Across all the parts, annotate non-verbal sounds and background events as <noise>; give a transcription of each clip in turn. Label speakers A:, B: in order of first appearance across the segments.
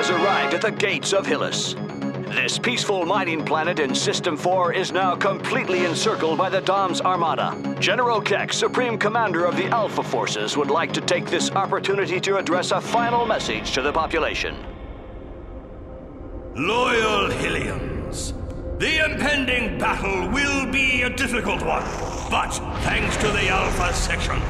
A: has arrived at the gates of Hillys. This peaceful mining planet in System 4 is now completely encircled by the Dom's Armada. General Keck, Supreme Commander of the Alpha Forces, would like to take this opportunity to address a final message to the population.
B: Loyal Hillyans, the impending battle will be a difficult one, but thanks to the Alpha Section,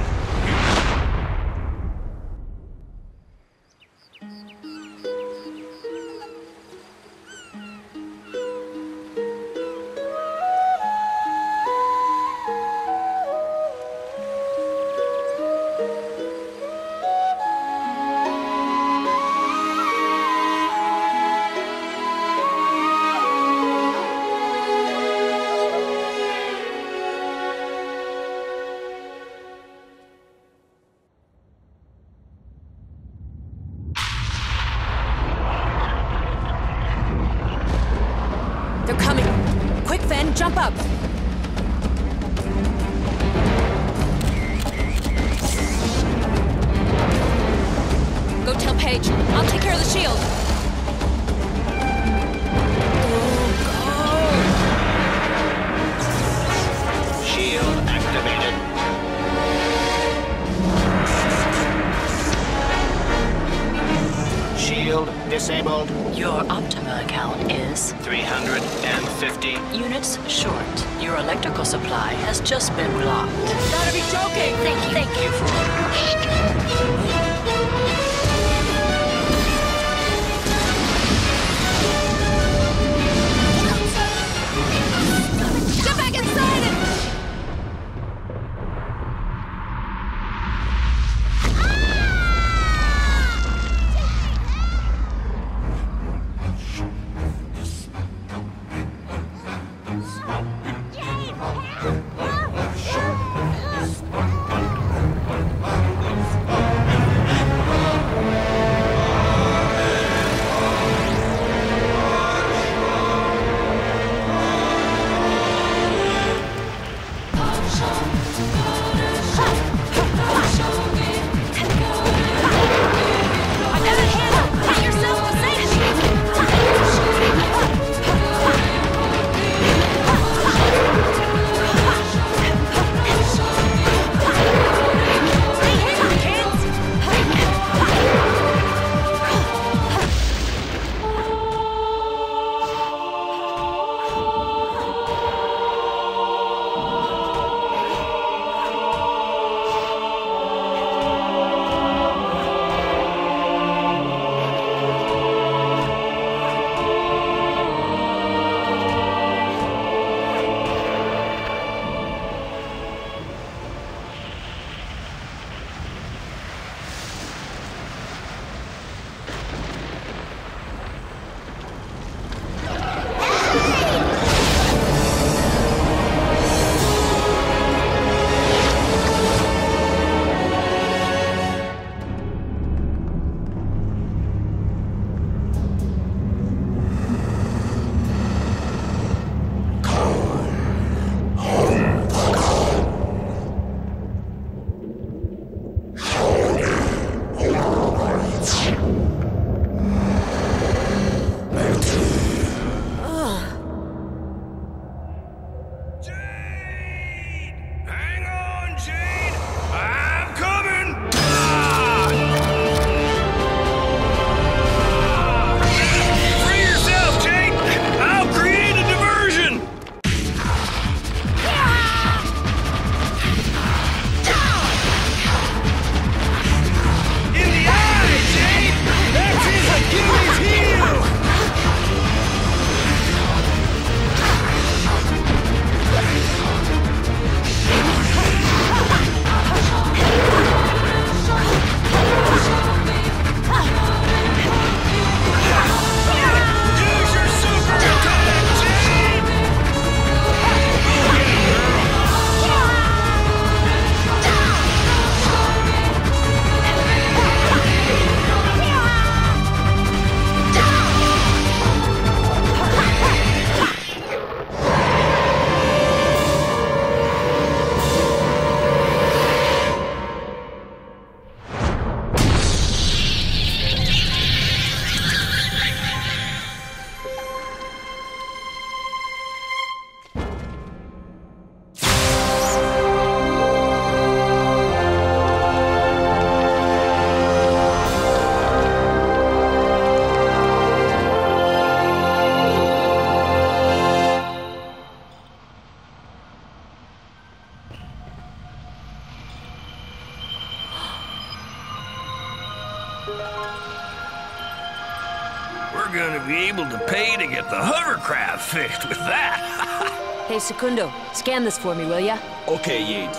C: Secundo, scan this for me, will ya?
D: Okay, Yade.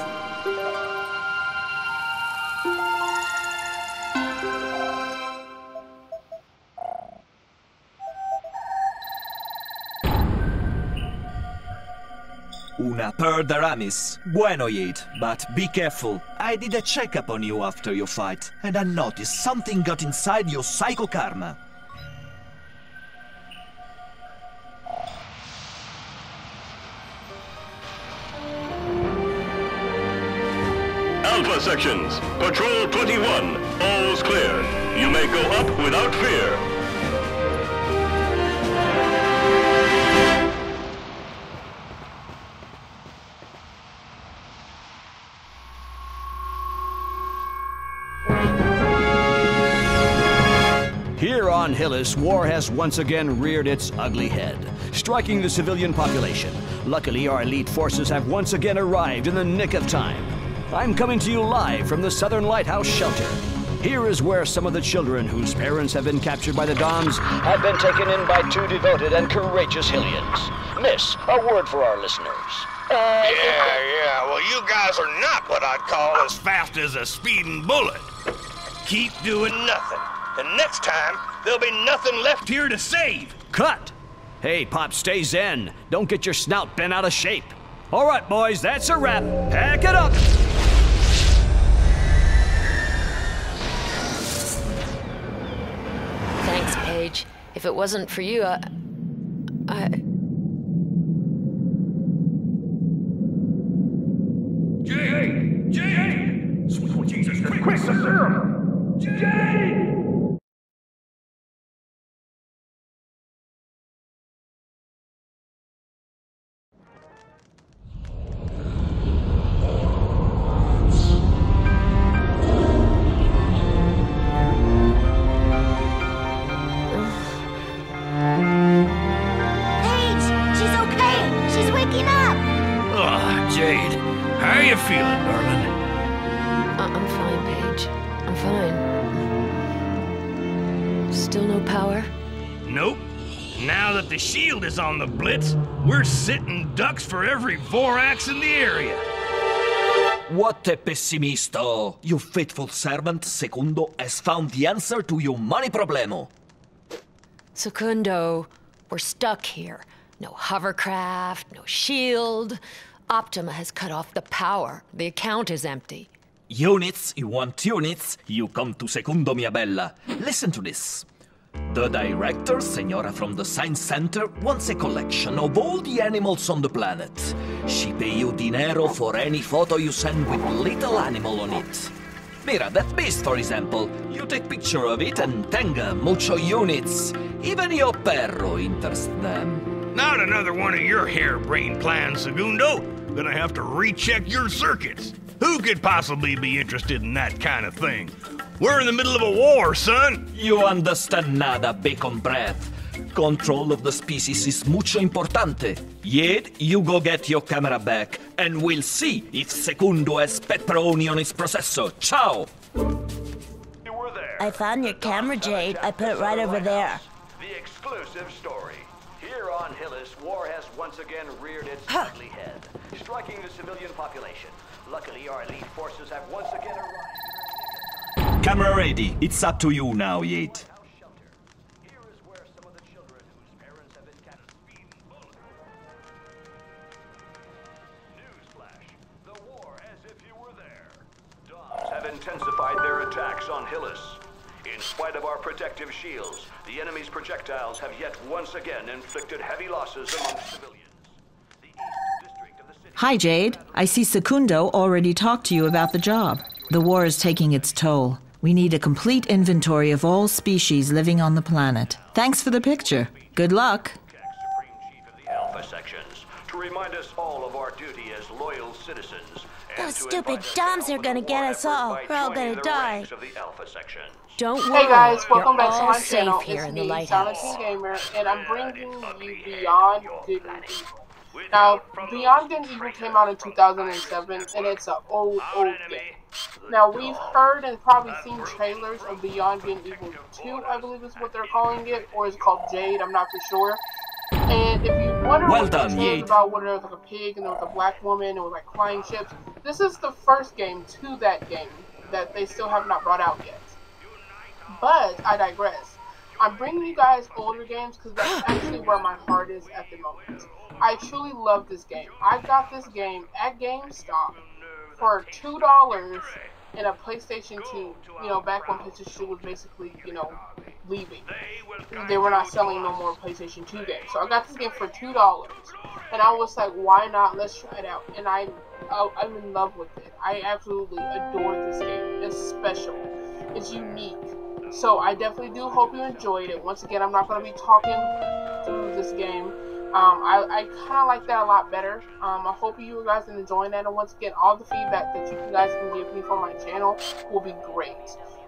D: Una per Aramis. Bueno, Yade, but be careful. I did a checkup on you after your fight, and I noticed something got inside your psycho karma.
E: Sections, Patrol 21, all's clear. You may go up without fear.
A: Here on Hillys, war has once again reared its ugly head, striking the civilian population. Luckily, our elite forces have once again arrived in the nick of time. I'm coming to you live from the Southern Lighthouse Shelter. Here is where some of the children whose parents have been captured by the Doms have been taken in by two devoted and courageous Hillyans. Miss, a word for our listeners. Uh,
B: Yeah, yeah. Well, you guys are not what I'd call as fast as a speeding bullet. Keep doing nothing. And next time, there'll be nothing left here to save.
A: Cut! Hey, Pop, stay zen. Don't get your snout bent out of shape. All right, boys, that's a wrap. Pack it up.
F: If it wasn't for you, I. I.
B: the shield is on the blitz, we're sitting ducks for every Vorax in the area.
D: What a pessimisto! Oh, your faithful servant, Secundo, has found the answer to your money problemo.
F: Secundo, we're stuck here. No hovercraft, no shield. Optima has cut off the power. The account is empty.
D: Units, you want units? You come to Secundo Mia Bella. Listen to this. The director, Senora from the Science Center, wants a collection of all the animals on the planet. She pay you dinero for any photo you send with little animal on it. Mira, that beast, for example. You take picture of it and tenga mucho units. Even your perro interests them.
B: Not another one of your harebrained plans, Segundo. Gonna have to recheck your circuits. Who could possibly be interested in that kind of thing? We're in the middle of a war, son.
D: You understand nada, bacon breath. Control of the species is mucho importante. Yet, you go get your camera back, and we'll see if Secundo has pepperoni on his processor. Ciao!
A: You were there.
G: I found your camera, Jade. I put it right over there.
A: The exclusive story. Here on Hillys, war has once again reared its ugly head, striking the civilian population. Luckily, our elite forces have once again arrived.
D: Camera ready. It's up to you now, Yate.
A: House shelter. Here is where some of the children whose parents have been captured. Newsflash. The war as if you were there. Dogs have intensified their attacks on Hillys. In spite of our protective shields, the enemy's projectiles have yet once again inflicted heavy losses among civilians. The District of the city.
H: Hi, Jade. I see Secundo already talked to you about the job. The war is taking its toll. We need a complete inventory of all species living on the planet. Thanks for the picture. Good luck.
A: Supreme Chief of the Alpha Sections, to remind us all of our duty as loyal citizens. and
G: Those stupid
A: invite
G: Doms are gonna get us all. We're all gonna
A: the
G: die.
A: ranks Of the Alpha Sections.
F: Don't worry.
I: Hey guys, welcome
F: You're
I: back to
F: all
I: my
F: safe
I: channel.
F: here
I: It's
F: in the
I: me,
F: lighthouse.
I: Gamer, and I'm bringing you Beyond Dignity. Now, Beyond Good and Evil came out in 2007, and it's an old, old game. Now, we've heard and probably seen trailers of Beyond Good and Evil 2, I believe is what they're calling it, or is called Jade, I'm not too sure. And if you wonder
B: well
I: what
B: done,
I: the
B: Jade.
I: about what there was like a pig and there was a black woman and was like flying ships, this is the first game to that game that they still have not brought out yet. But I digress. I'm bringing you guys older games because that's <gasps> actually where my heart is at the moment. I truly love this game. I got this game at GameStop for two dollars in a PlayStation 2. You know, back when PlayStation 2 was basically, you know, leaving. They were not selling no more PlayStation 2 games. So I got this game for two dollars, and I was like, why not? Let's try it out. And I, I I'm in love with it. I absolutely adore this game. It's special. It's unique. So I definitely do hope you enjoyed it. Once again, I'm not going to be talking through this game. Um, I, I kind of like that a lot better. Um, I hope you guys are enjoying that. And once again, all the feedback that you guys can give me for my channel will be great.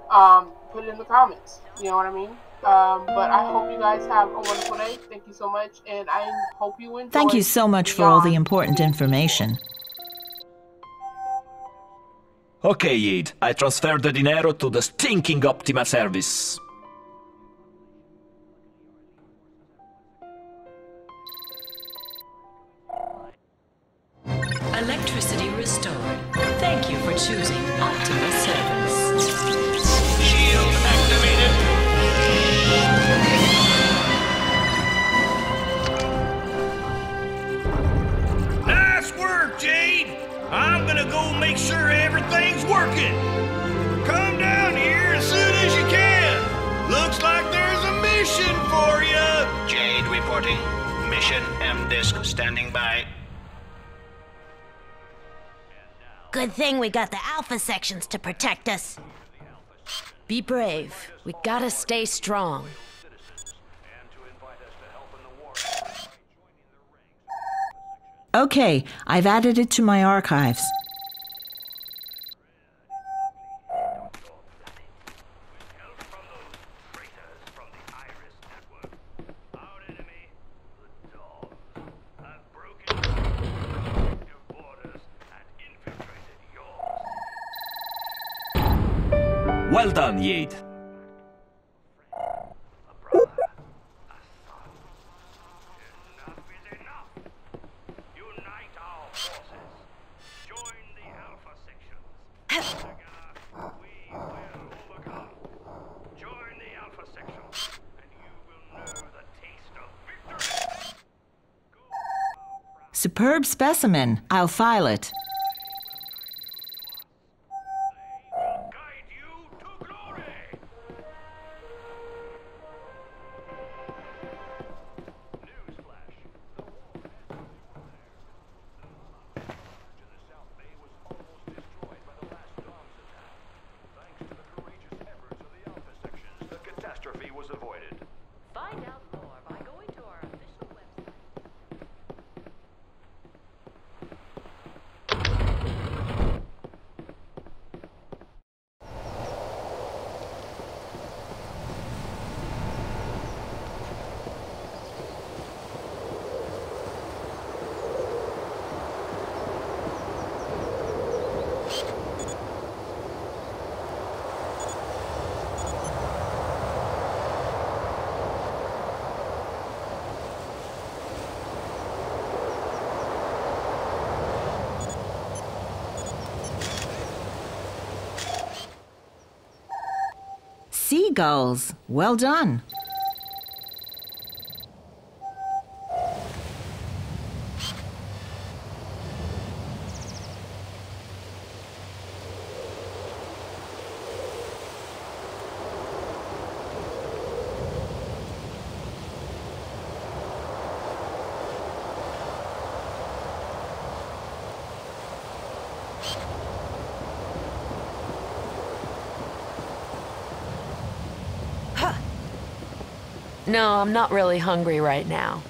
I: Um, put it in the comments. You know what I mean? Um, but I hope you guys have a wonderful day. Thank you so much. And I hope you enjoy.
E: Thank you so much for all the important information.
B: Okay, Yid, I transfer the dinero to the stinking Optima service.
G: We got the Alpha sections to protect us.
A: Be brave. We gotta stay strong.
E: Okay, I've added it to my archives.
B: Well done, Yid.
E: Superb specimen. I'll file it.
J: Catastrophe was avoided.
H: Find out more by going to our official website.
E: Seagulls. Well done.
A: No, I'm not really hungry right now.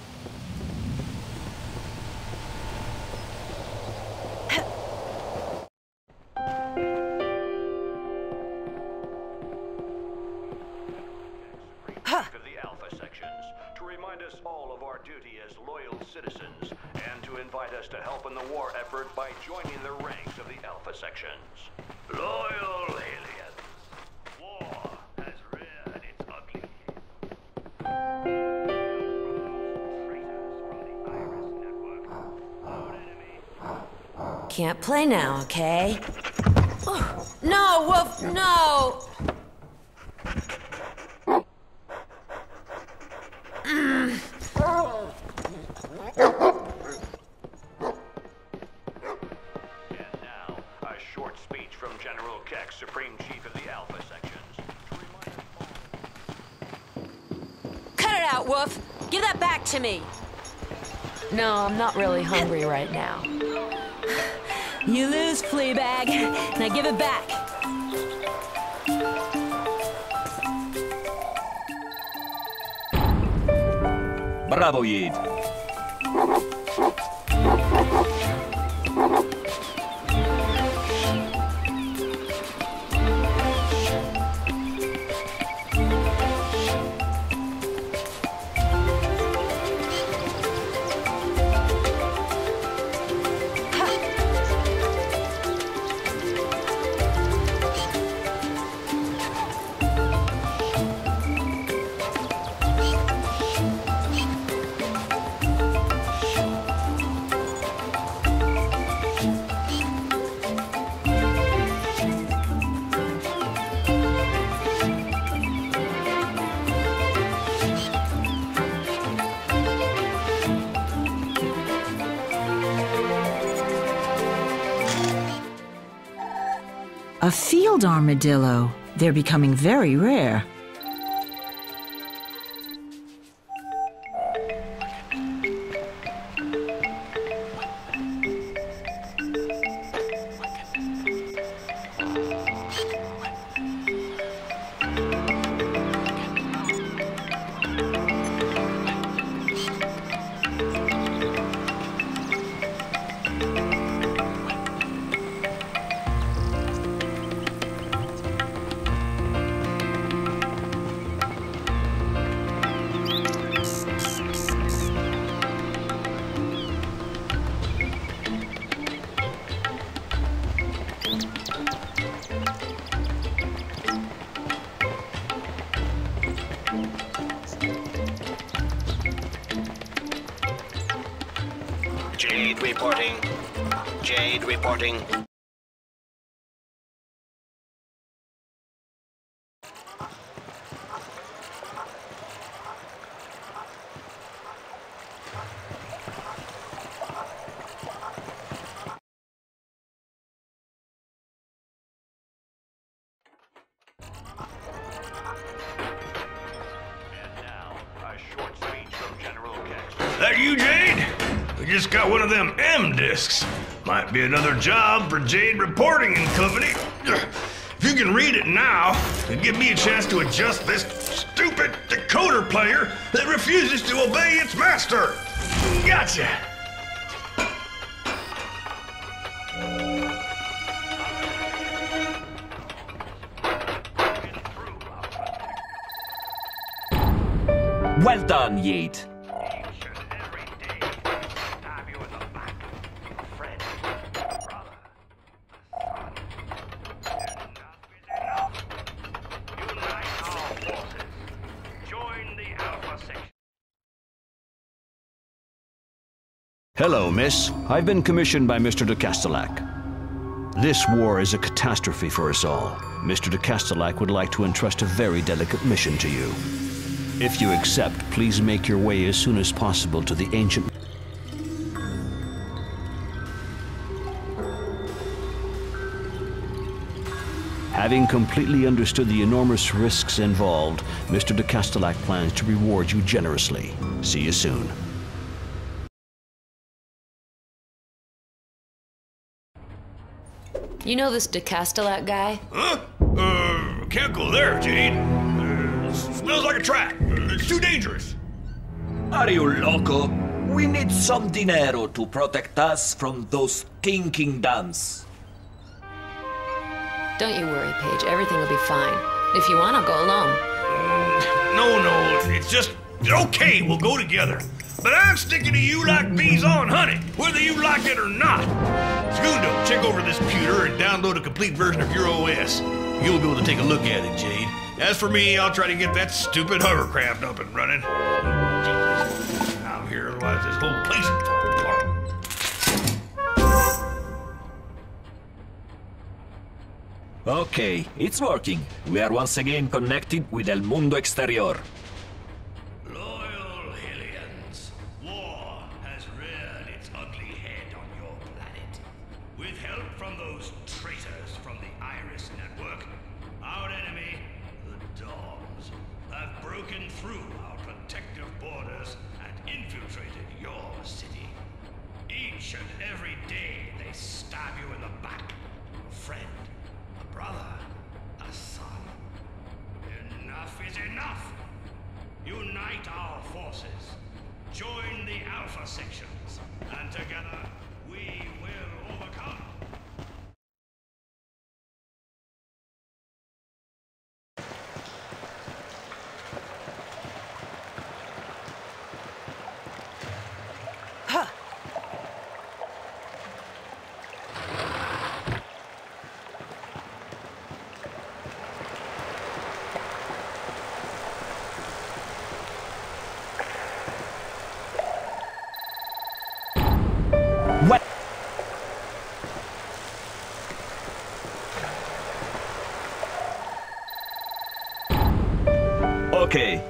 K: Can't now, okay? Oh, no, Wolf, no! Mm.
A: And now, a short speech from General Keck, Supreme Chief of the Alpha sections.
K: Cut it out, Wolf! Give that back to me!
F: No, I'm not really hungry right now.
K: You lose, Fleabag. Now give it back.
D: Bravo, Yade.
H: Armadillo. They're becoming very rare.
B: That you, Jade? We just got one of them M discs. Might be another job for Jade Reporting and Company. If you can read it now, it'd give me a chance to adjust this stupid decoder player that refuses to obey its master. Gotcha.
D: Well done, Yade.
A: Miss. I've been commissioned by Mr. de Castellac. This war is a catastrophe for us all. Mr. de Castellac would like to entrust a very delicate mission to you. If you accept, please make your way as soon as possible to the ancient. Having completely understood the enormous risks involved, Mr. de Castellac plans to reward you generously. See you soon.
F: You know this de Castellac guy?
B: Huh? Uh, can't go there, Jade. Uh, smells like a trap. Uh, It's too dangerous.
D: Are you loco? We need some dinero to protect us from those King Kingdoms.
F: Don't you worry, Pey'j. Everything will be fine. If you want, I'll go alone.
B: No, no, it's just Okay, we'll go together. But I'm sticking to you like bees on honey, whether you like it or not. Segundo, check over this computer and download a complete version of your OS. You'll be able to take a look at it, Jade. As for me, I'll try to get that stupid hovercraft up and running. I'm here, otherwise this whole place will fall apart.
E: Okay, it's working. We are once again connected with El Mundo Exterior.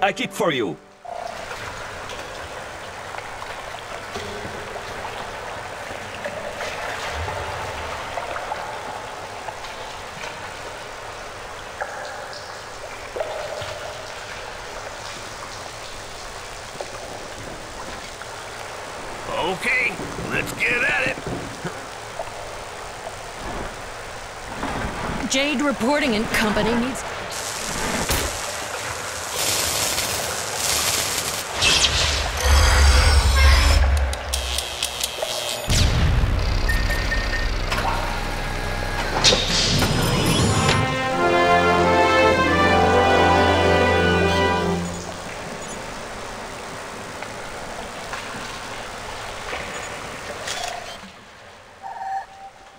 E: I keep for you.
B: Okay, let's get at it.
F: Jade reporting and company needs.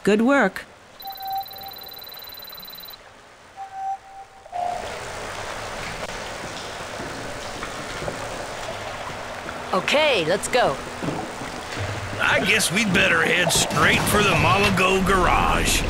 H: Good work.
F: Okay, let's go.
B: I guess we'd better head straight for the Mammago garage.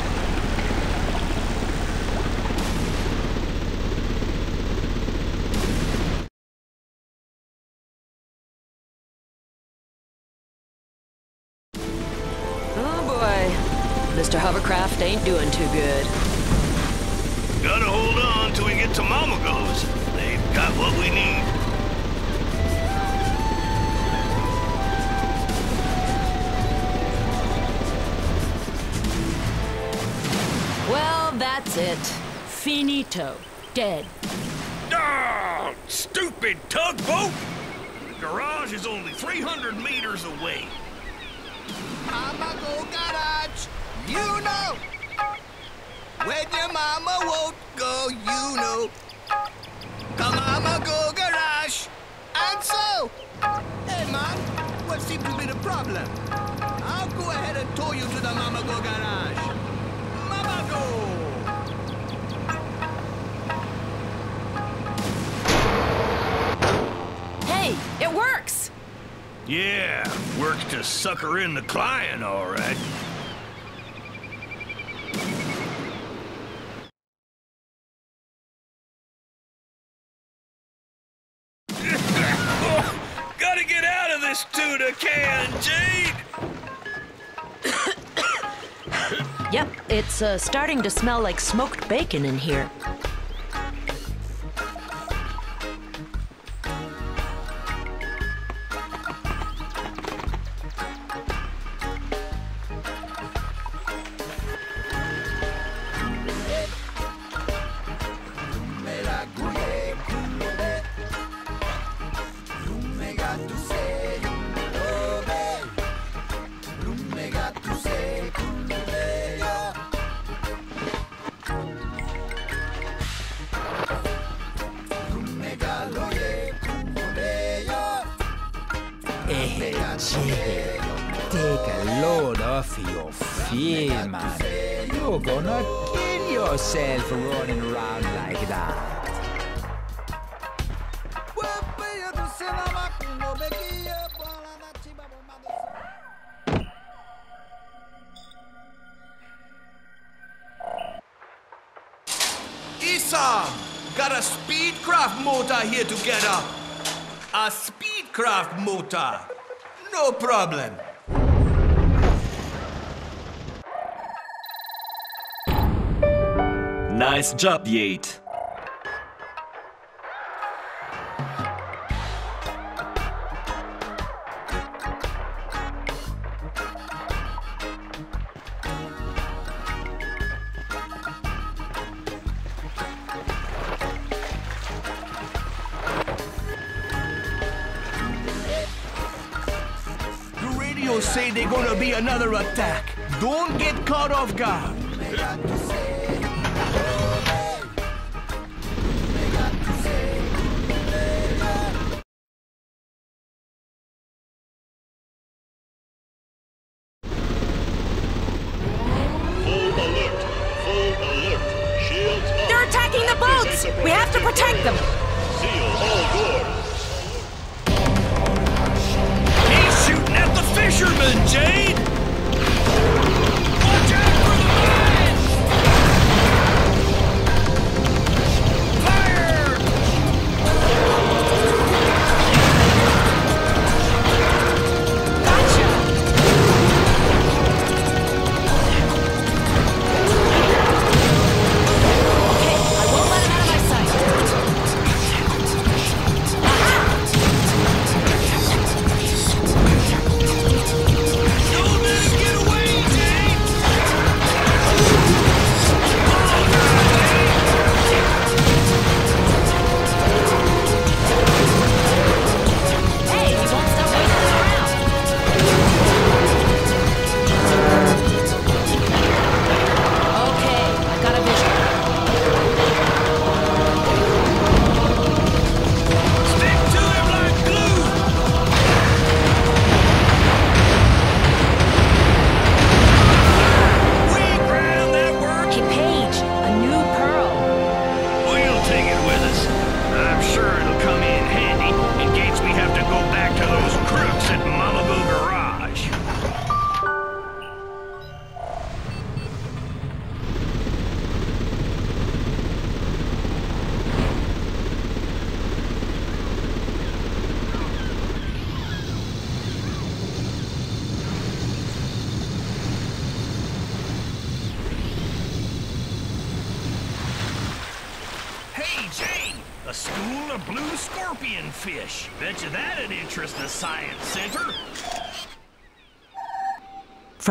F: That's it. Finito. Dead.
B: Ah, stupid tugboat! The garage is only 300 meters away.
L: Mama go garage, you know. When your mama won't go, you know. Come mama go garage, and so. Hey man, what seems to be the problem? I'll go ahead and tow you to the mama go garage. Mama go.
F: Hey, it works!
B: Yeah, works to sucker in the client, all right. <laughs> Gotta get out of this tuna can, Jade! <coughs>
M: Yep, it's uh, starting to smell like smoked bacon in here.
B: Got a Speedcraft motor here together. A Speedcraft motor. No problem.
D: Nice job, Yate.
B: Attack. Don't get caught off guard.
E: Full alert. Full alert. Shields up.
K: They're attacking the boats! We have to protect them!
E: Seal all doors.
B: He's shooting at the fishermen, Jade!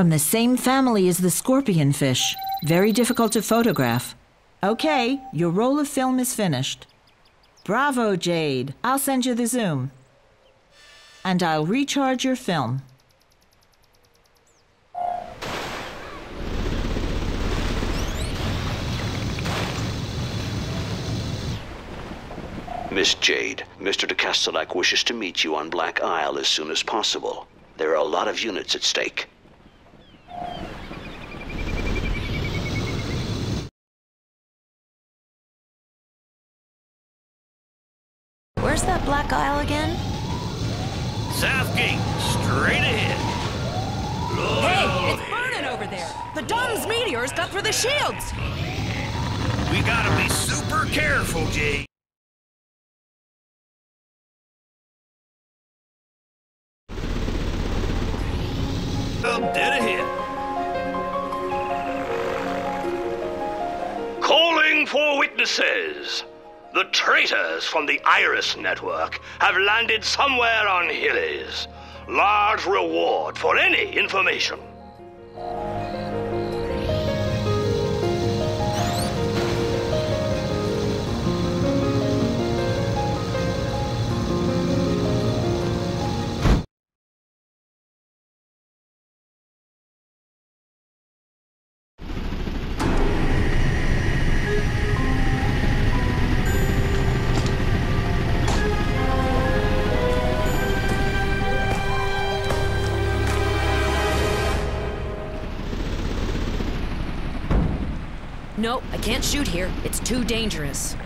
H: From the same family as the scorpion fish. Very difficult to photograph. Okay, your roll of film is finished. Bravo, Jade. I'll send you the zoom. And I'll recharge your film.
A: Miss Jade, Mr. de Castellac wishes to meet you on Black Isle as soon as possible. There are a lot of units at stake.
K: Where's that black isle again?
B: Southgate, straight ahead.
K: Hey, it's burning over there. The Dom's meteors got through the shields.
B: We gotta be super careful, Jade. Up dead ahead.
E: Calling for witnesses. The traitors from the Iris Network have landed somewhere on Hillys. Large reward for any information.
K: It's too dangerous.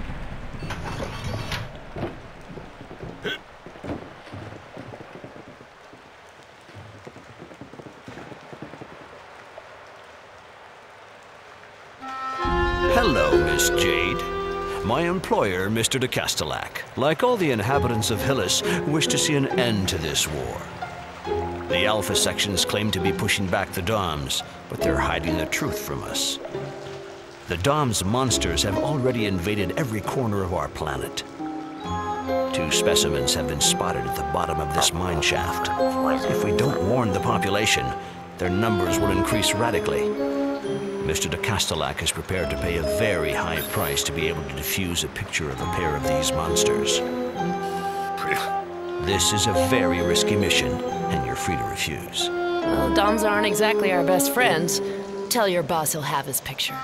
A: Hello, Miss Jade. My employer, Mr. de Castellac, like all the inhabitants of Hillys, wish to see an end to this war. The Alpha sections claim to be pushing back the Doms, but they're hiding the truth from us. The Dom's monsters have already invaded every corner of our planet. Two specimens have been spotted at the bottom of this mine shaft. If we don't warn the population, their numbers will increase radically. Mr. de Castellac is prepared to pay a very high price to be able to defuse a picture of a pair of these monsters. This is a very risky mission, and you're free to refuse.
F: Well, Doms aren't exactly our best friends. Tell your boss he'll have his picture.